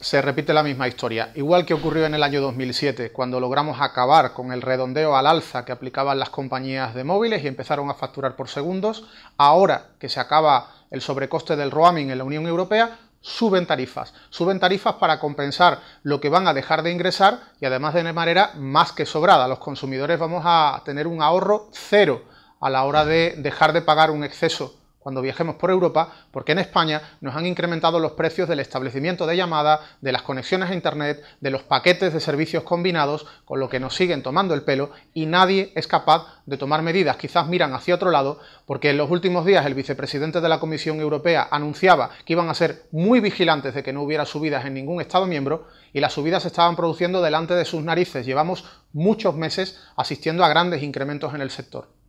se repite la misma historia. Igual que ocurrió en el año 2007, cuando logramos acabar con el redondeo al alza que aplicaban las compañías de móviles y empezaron a facturar por segundos, ahora que se acaba el sobrecoste del roaming en la Unión Europea, suben tarifas. Suben tarifas para compensar lo que van a dejar de ingresar y además de manera más que sobrada. Los consumidores vamos a tener un ahorro cero a la hora de dejar de pagar un exceso cuando viajemos por Europa, porque en España nos han incrementado los precios del establecimiento de llamada, de las conexiones a Internet, de los paquetes de servicios combinados, con lo que nos siguen tomando el pelo y nadie es capaz de tomar medidas. Quizás miran hacia otro lado, porque en los últimos días el vicepresidente de la Comisión Europea anunciaba que iban a ser muy vigilantes de que no hubiera subidas en ningún Estado miembro y las subidas se estaban produciendo delante de sus narices. Llevamos muchos meses asistiendo a grandes incrementos en el sector.